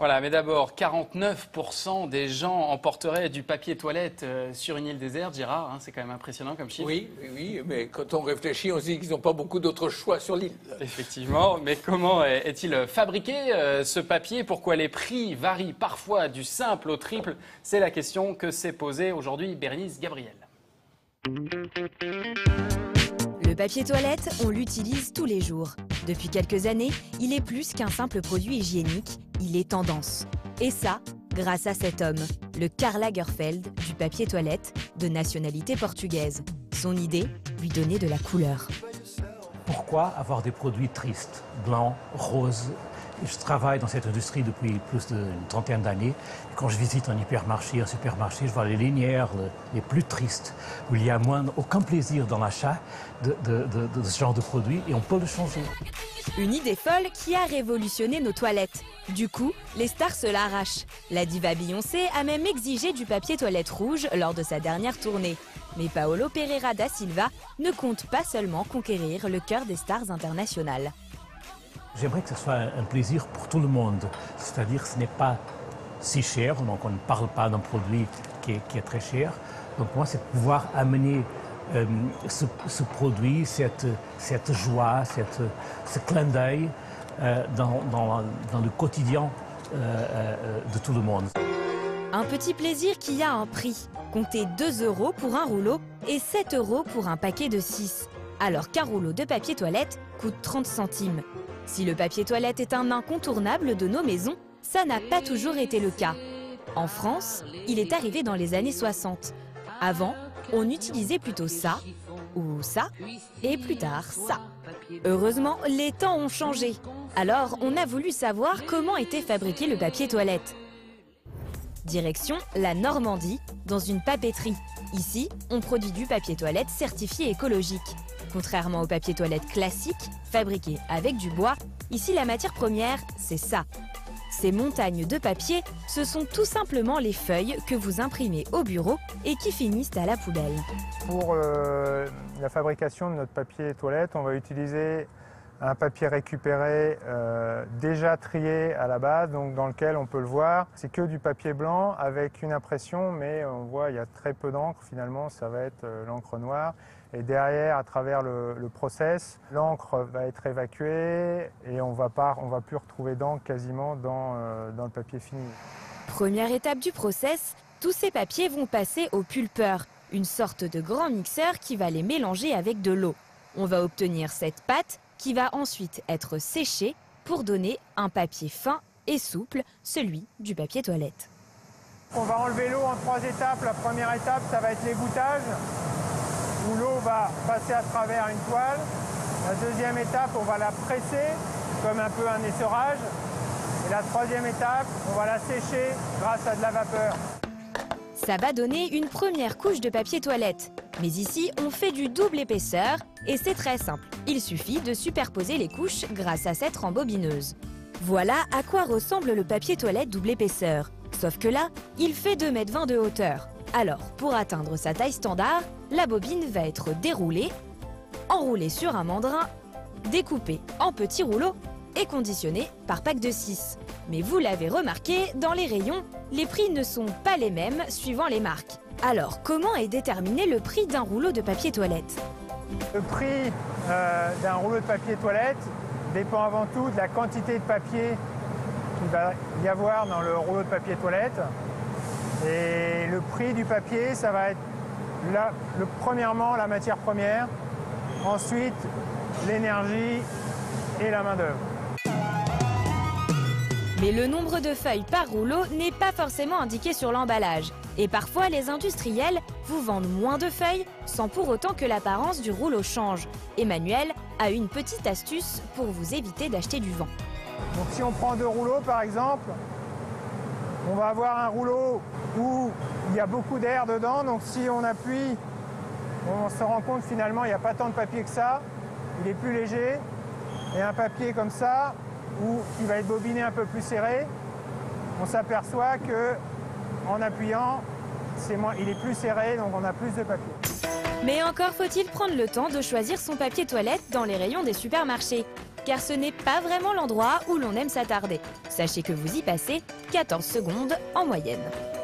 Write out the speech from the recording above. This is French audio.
Voilà, mais d'abord, 49% des gens emporteraient du papier toilette euh, sur une île déserte, Gérard. Hein, c'est quand même impressionnant comme chiffre. Oui, oui, oui, mais quand on réfléchit, on se dit qu'ils n'ont pas beaucoup d'autres choix sur l'île. Effectivement, mais comment est-il fabriqué euh, ce papier? Pourquoi les prix varient parfois du simple au triple? C'est la question que s'est posée aujourd'hui Bernice Gabriel. Le papier toilette, on l'utilise tous les jours. Depuis quelques années, il est plus qu'un simple produit hygiénique, il est tendance. Et ça, grâce à cet homme, le Karl Lagerfeld du papier toilette, de nationalité portugaise. Son idée, lui donner de la couleur. Pourquoi avoir des produits tristes, blancs, roses je travaille dans cette industrie depuis plus d'une trentaine d'années. Quand je visite un hypermarché, un supermarché, je vois les lignières les plus tristes, où il y a moins, aucun plaisir dans l'achat de, ce genre de produit et on peut le changer. Une idée folle qui a révolutionné nos toilettes. Du coup, les stars se l'arrachent. La diva Beyoncé a même exigé du papier toilette rouge lors de sa dernière tournée. Mais Paolo Pereira da Silva ne compte pas seulement conquérir le cœur des stars internationales. J'aimerais que ce soit un plaisir pour tout le monde. C'est-à-dire que ce n'est pas si cher, donc on ne parle pas d'un produit qui est, très cher. Donc moi, c'est pouvoir amener euh, ce, produit, cette, joie, cette, ce clin d'œil euh, dans, dans, le quotidien euh, de tout le monde. Un petit plaisir qui a un prix. Comptez 2 euros pour un rouleau et 7 euros pour un paquet de 6. Alors qu'un rouleau de papier toilette coûte 30 centimes. Si le papier toilette est un incontournable de nos maisons, ça n'a pas toujours été le cas. En France, il est arrivé dans les années 60. Avant, on utilisait plutôt ça, ou ça, et plus tard ça. Heureusement, les temps ont changé. Alors, on a voulu savoir comment était fabriqué le papier toilette. Direction la Normandie, dans une papeterie. Ici, on produit du papier toilette certifié écologique. Contrairement au papier toilette classique, fabriqué avec du bois, ici la matière première, c'est ça. Ces montagnes de papier, ce sont tout simplement les feuilles que vous imprimez au bureau et qui finissent à la poubelle. Pour euh, la fabrication de notre papier toilette, on va utiliser un papier récupéré euh, déjà trié à la base, donc dans lequel on peut le voir. C'est que du papier blanc avec une impression, mais on voit il y a très peu d'encre. Finalement, ça va être euh, l'encre noire. Et derrière, à travers le, process, l'encre va être évacuée et on va pas, on va plus retrouver d'encre quasiment dans, euh, dans le papier fini. Première étape du process, tous ces papiers vont passer au pulpeur, une sorte de grand mixeur qui va les mélanger avec de l'eau. On va obtenir cette pâte qui va ensuite être séché pour donner un papier fin et souple, celui du papier toilette. On va enlever l'eau en trois étapes. La première étape, ça va être l'égouttage, où l'eau va passer à travers une toile. La deuxième étape, on va la presser, comme un peu un essorage. Et la troisième étape, on va la sécher grâce à de la vapeur. Ça va donner une première couche de papier toilette. Mais ici, on fait du double épaisseur et c'est très simple. Il suffit de superposer les couches grâce à cette rembobineuse. Voilà à quoi ressemble le papier toilette double épaisseur. Sauf que là, il fait 2,20 m de hauteur. Alors, pour atteindre sa taille standard, la bobine va être déroulée, enroulée sur un mandrin, découpée en petits rouleaux et conditionnée par pack de 6. Mais vous l'avez remarqué, dans les rayons, les prix ne sont pas les mêmes suivant les marques. Alors, comment est déterminé le prix d'un rouleau de papier toilette? Le prix euh, d'un rouleau de papier toilette dépend avant tout de la quantité de papier qu'il va y avoir dans le rouleau de papier toilette. Et le prix du papier, ça va être premièrement la matière première, ensuite l'énergie et la main-d'œuvre. Mais le nombre de feuilles par rouleau n'est pas forcément indiqué sur l'emballage. Et parfois, les industriels vous vendent moins de feuilles sans pour autant que l'apparence du rouleau change. Emmanuel a une petite astuce pour vous éviter d'acheter du vent. Donc si on prend deux rouleaux par exemple, on va avoir un rouleau où il y a beaucoup d'air dedans, donc si on appuie, on se rend compte finalement il n'y a pas tant de papier que ça, il est plus léger. Et un papier comme ça, où il va être bobiné un peu plus serré, on s'aperçoit que en appuyant, il est plus serré, donc on a plus de papier. Mais encore faut-il prendre le temps de choisir son papier toilette dans les rayons des supermarchés. car ce n'est pas vraiment l'endroit où l'on aime s'attarder. Sachez que vous y passez 14 secondes en moyenne.